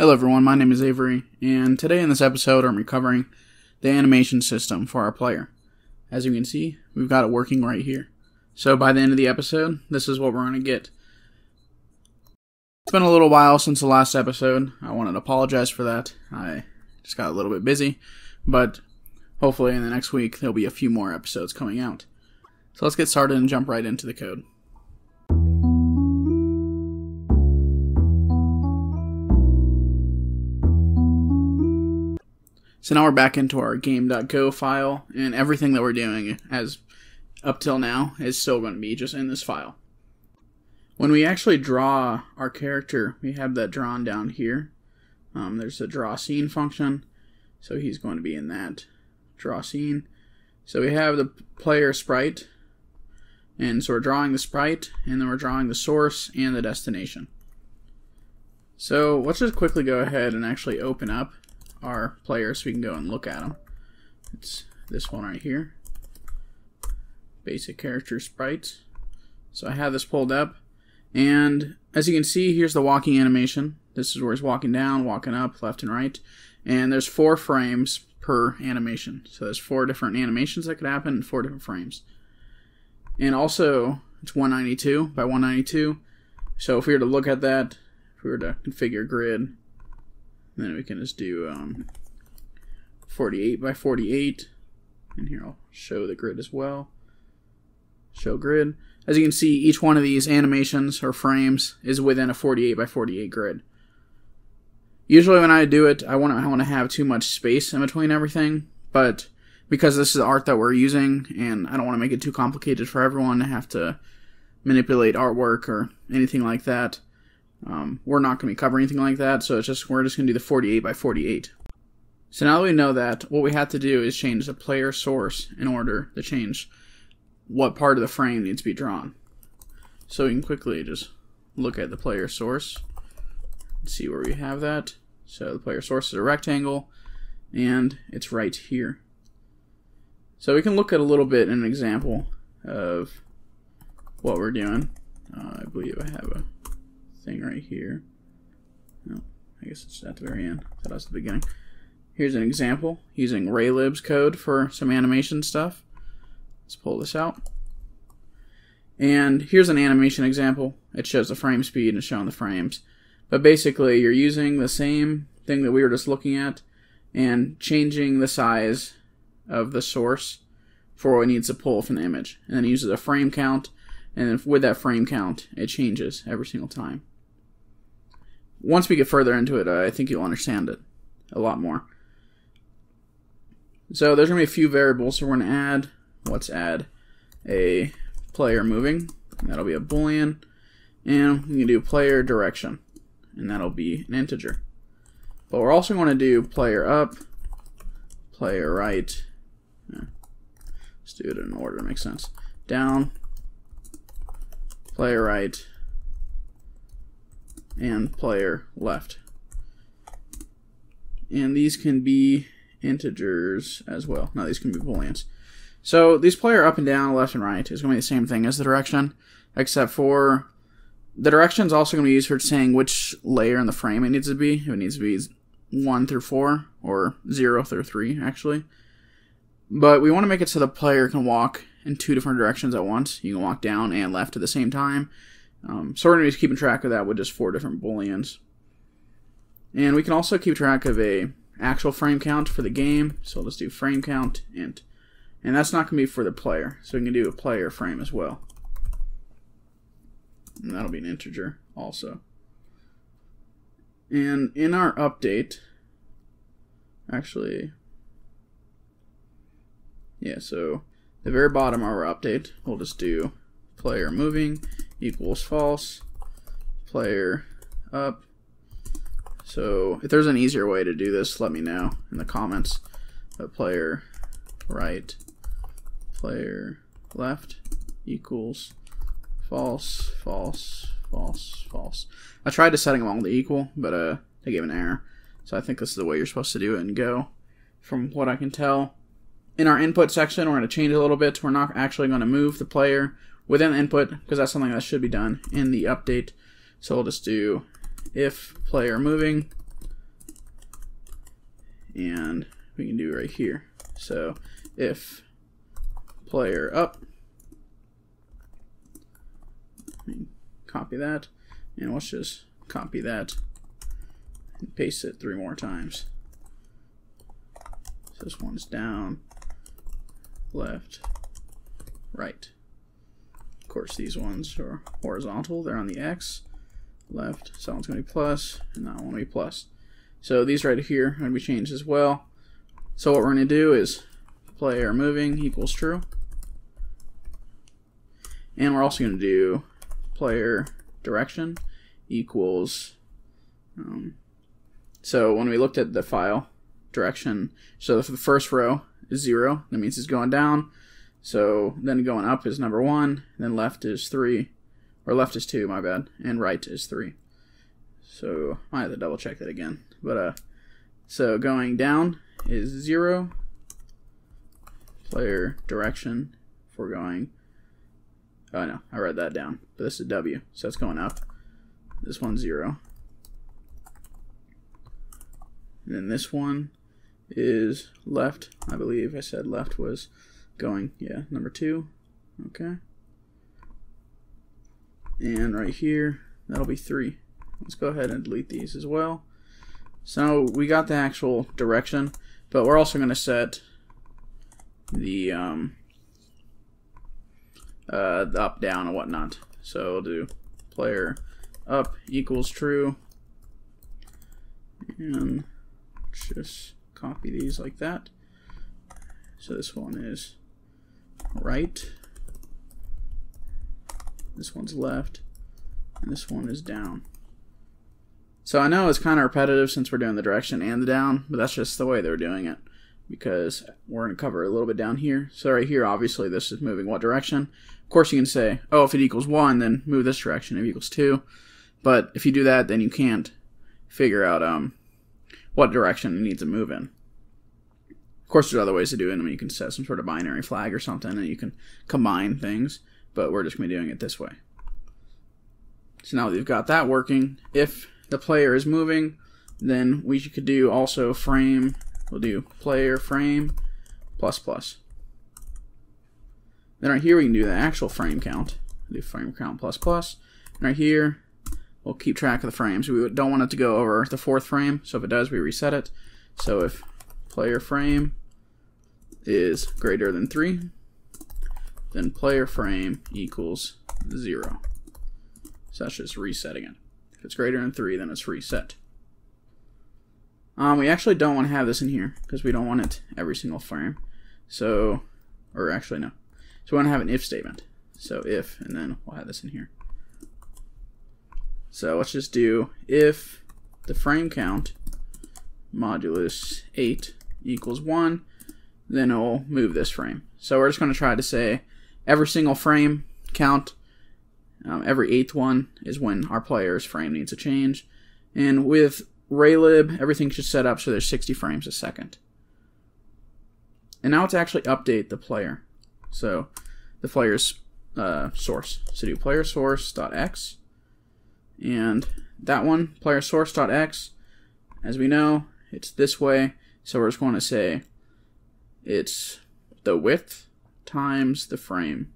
Hello everyone, my name is Avery, and today in this episode I'm recovering the animation system for our player. As you can see, we've got it working right here. So by the end of the episode, this is what we're going to get. It's been a little while since the last episode. I wanted to apologize for that. I just got a little bit busy, but hopefully in the next week there'll be a few more episodes coming out. So let's get started and jump right into the code. So now we're back into our game.go file, and everything that we're doing as up till now is still going to be just in this file. When we actually draw our character, we have that drawn down here. Um, there's a draw scene function, so he's going to be in that draw scene. So we have the player sprite, and so we're drawing the sprite, and then we're drawing the source and the destination. So let's just quickly go ahead and actually open up our player so we can go and look at them. It's this one right here. Basic character sprites. So I have this pulled up. And as you can see, here's the walking animation. This is where he's walking down, walking up, left and right. And there's four frames per animation. So there's four different animations that could happen in four different frames. And also, it's 192 by 192. So if we were to look at that, if we were to configure grid, then we can just do um, 48 by 48. And here I'll show the grid as well. Show grid. As you can see, each one of these animations or frames is within a 48 by 48 grid. Usually when I do it, I want to I want to have too much space in between everything, but because this is art that we're using and I don't want to make it too complicated for everyone to have to manipulate artwork or anything like that, um, we're not going to be covering anything like that, so it's just we're just going to do the 48 by 48. So now that we know that, what we have to do is change the player source in order to change what part of the frame needs to be drawn. So we can quickly just look at the player source and see where we have that. So the player source is a rectangle, and it's right here. So we can look at a little bit an example of what we're doing. Uh, I believe I have a thing right here. Oh, I guess it's at the very end. That was the beginning. Here's an example using Raylib's code for some animation stuff. Let's pull this out. And here's an animation example. It shows the frame speed and it's showing the frames. But basically, you're using the same thing that we were just looking at and changing the size of the source for what it needs to pull from the image. And then it uses a frame count, and with that frame count, it changes every single time once we get further into it, I think you'll understand it a lot more. So there's going to be a few variables. So we're going to add, let's add a player moving. That'll be a boolean. And we can do player direction. And that'll be an integer. But we're also going to do player up, player right. Let's do it in order to make sense. Down, player right, and player left. And these can be integers as well. No, these can be booleans. So these player up and down, left and right is going to be the same thing as the direction, except for the direction is also going to be used for saying which layer in the frame it needs to be. If it needs to be 1 through 4, or 0 through 3, actually. But we want to make it so the player can walk in two different directions at once. You can walk down and left at the same time. Um, so we're going to be keeping track of that with just four different booleans. And we can also keep track of a actual frame count for the game. So let's do frame count int. And that's not going to be for the player. So we can do a player frame as well. And that'll be an integer also. And in our update, actually, yeah, so the very bottom of our update, we'll just do player moving equals false, player up. So if there's an easier way to do this, let me know in the comments. But player right, player left equals false, false, false, false. I tried to setting them all to equal, but uh, they gave an error. So I think this is the way you're supposed to do it and go, from what I can tell. In our input section, we're going to change a little bit. We're not actually going to move the player within the input because that's something that should be done in the update. So we'll just do if player moving and we can do right here. So if player up, copy that, and let's just copy that and paste it three more times. So this one's down, left, right. Of course, these ones are horizontal. They're on the X, left. So one's going to be plus, and that one will be plus. So these right here are going to be changed as well. So what we're going to do is player moving equals true. And we're also going to do player direction equals um, so when we looked at the file direction so the first row is zero that means it's going down so then going up is number one then left is three or left is two my bad and right is three so I have to double check that again but uh so going down is zero player direction for going Oh no, I read that down. But this is W, so it's going up. This one's zero. And then this one is left. I believe I said left was going, yeah, number two. Okay. And right here, that'll be three. Let's go ahead and delete these as well. So we got the actual direction, but we're also going to set the um, uh, the up, down, and whatnot. So we'll do player up equals true. And just copy these like that. So this one is right. This one's left. And this one is down. So I know it's kind of repetitive since we're doing the direction and the down, but that's just the way they're doing it because we're going to cover a little bit down here. So right here, obviously, this is moving what direction? Of course, you can say, oh, if it equals 1, then move this direction. If it equals 2. But if you do that, then you can't figure out um, what direction it needs to move in. Of course, there's other ways to do it. I mean, you can set some sort of binary flag or something, and you can combine things. But we're just going to be doing it this way. So now that we've got that working, if the player is moving, then we could do also frame. We'll do player frame plus plus. Then right here we can do the actual frame count. Do frame count plus plus. And right here we'll keep track of the frames. We don't want it to go over the fourth frame, so if it does, we reset it. So if player frame is greater than 3, then player frame equals 0. So that's just resetting it. If it's greater than 3, then it's reset. Um, we actually don't want to have this in here because we don't want it every single frame. So, or actually no. So we want to have an if statement. So if, and then we'll have this in here. So let's just do if the frame count modulus 8 equals 1, then it'll move this frame. So we're just going to try to say every single frame count, um, every eighth one is when our player's frame needs a change. And with Raylib, everything should set up so there's 60 frames a second. And now let's actually update the player. So the player's uh, source. So do player source.x. And that one, player source.x, as we know, it's this way. So we're just going to say it's the width times the frame.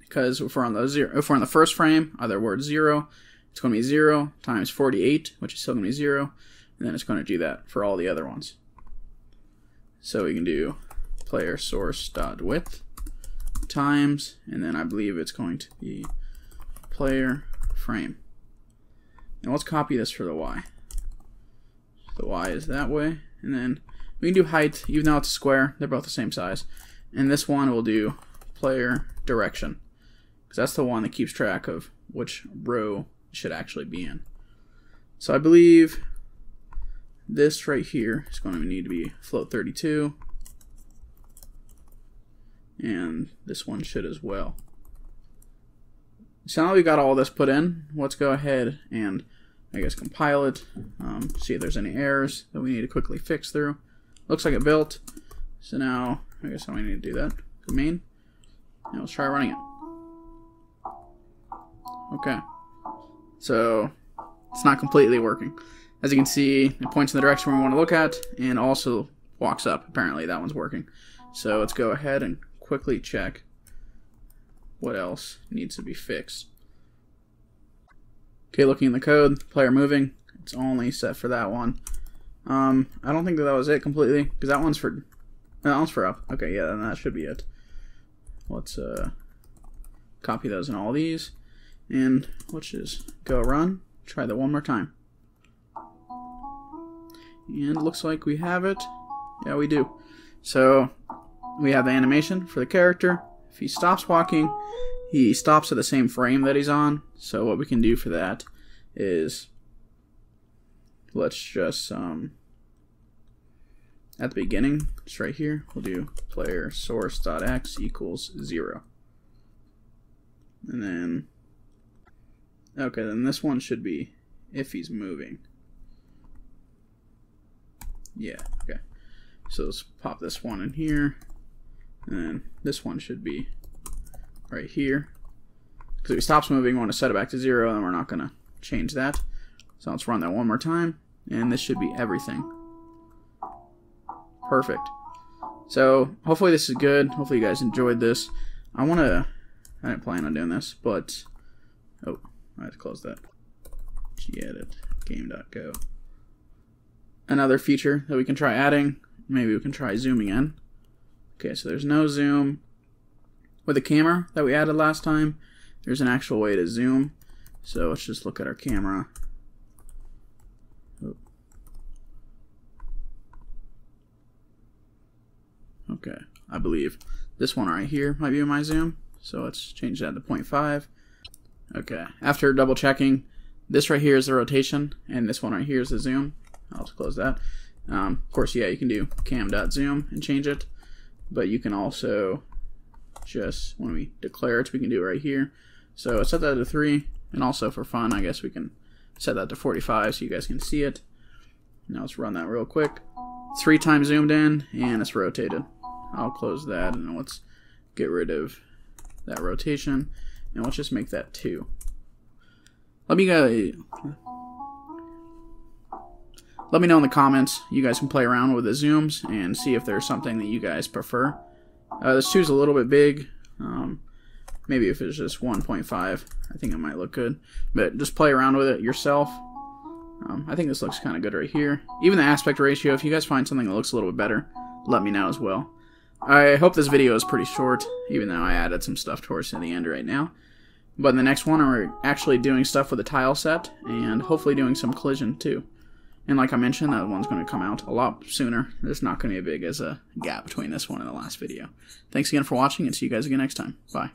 Because if we're on the zero, if we're on the first frame, other word zero, it's going to be zero times 48, which is still going to be zero, and then it's going to do that for all the other ones. So we can do player source dot width times, and then I believe it's going to be player frame. Now let's copy this for the y. The y is that way, and then we can do height, even though it's a square, they're both the same size. And this one will do player direction, because that's the one that keeps track of which row should actually be in. So I believe this right here is going to need to be float 32 and this one should as well. So now we've got all this put in, let's go ahead and I guess compile it, um, see if there's any errors that we need to quickly fix through. Looks like it built, so now I guess I need to do that. Go main, now let's try running it. Okay, so it's not completely working. as you can see, it points in the direction we want to look at, and also walks up. Apparently, that one's working. So let's go ahead and quickly check what else needs to be fixed. Okay, looking in the code, player moving, it's only set for that one. Um, I don't think that that was it completely, because that one's for, that one's for up. Okay, yeah, then that should be it. Let's uh, copy those in all these, and let's just go run, try that one more time. And looks like we have it. Yeah, we do. So, we have the animation for the character. If he stops walking, he stops at the same frame that he's on. So what we can do for that is let's just um at the beginning, it's right here, we'll do player source.x equals zero. And then okay, then this one should be if he's moving. Yeah, okay. So let's pop this one in here. And then this one should be right here. Because if it stops moving, we want to set it back to zero, and we're not going to change that. So let's run that one more time, and this should be everything. Perfect. So hopefully this is good. Hopefully you guys enjoyed this. I want to, I didn't plan on doing this, but, oh, I have to close that. gedit game.go. Another feature that we can try adding, maybe we can try zooming in. Okay, so there's no zoom. With the camera that we added last time, there's an actual way to zoom. So let's just look at our camera. Okay, I believe this one right here might be my zoom. So let's change that to 0.5. Okay, after double checking, this right here is the rotation, and this one right here is the zoom. I'll just close that. Um, of course, yeah, you can do cam.zoom and change it, but you can also just, when we declare it, we can do it right here. So I set that to 3, and also for fun, I guess we can set that to 45 so you guys can see it. Now let's run that real quick. Three times zoomed in, and it's rotated. I'll close that, and let's get rid of that rotation, and let's just make that 2. Let me let me know in the comments. You guys can play around with the zooms and see if there's something that you guys prefer. Uh, this 2 is a little bit big. Um, maybe if it's just 1.5, I think it might look good. But just play around with it yourself. Um, I think this looks kind of good right here. Even the aspect ratio, if you guys find something that looks a little bit better, let me know as well. I hope this video is pretty short, even though I added some stuff towards the end right now. But in the next one, we're actually doing stuff with the tile set, and hopefully doing some collision too. And like I mentioned, that one's going to come out a lot sooner. There's not going to be a big as a gap between this one and the last video. Thanks again for watching, and see you guys again next time. Bye.